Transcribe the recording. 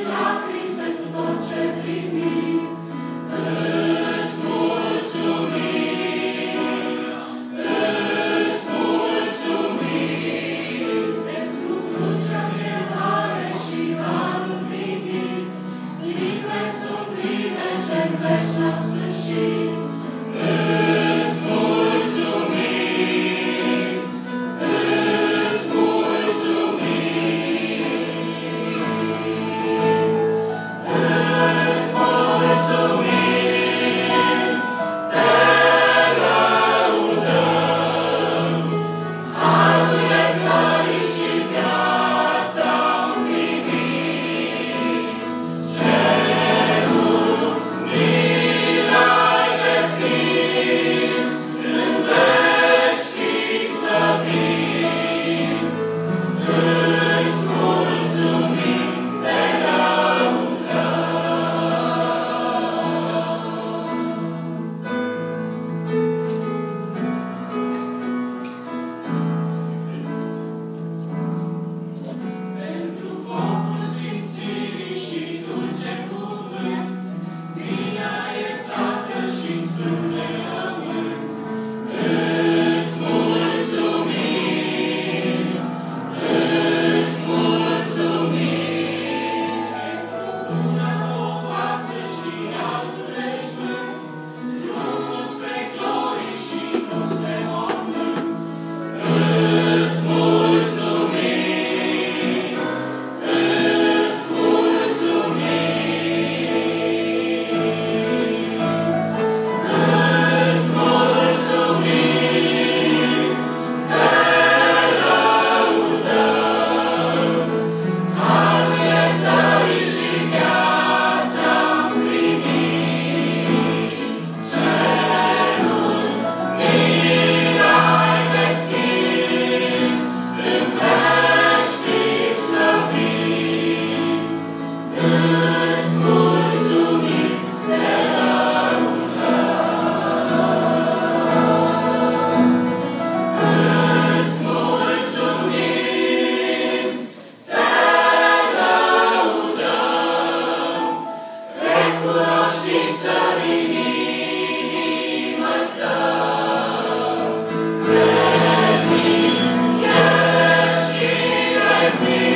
Amen. let me.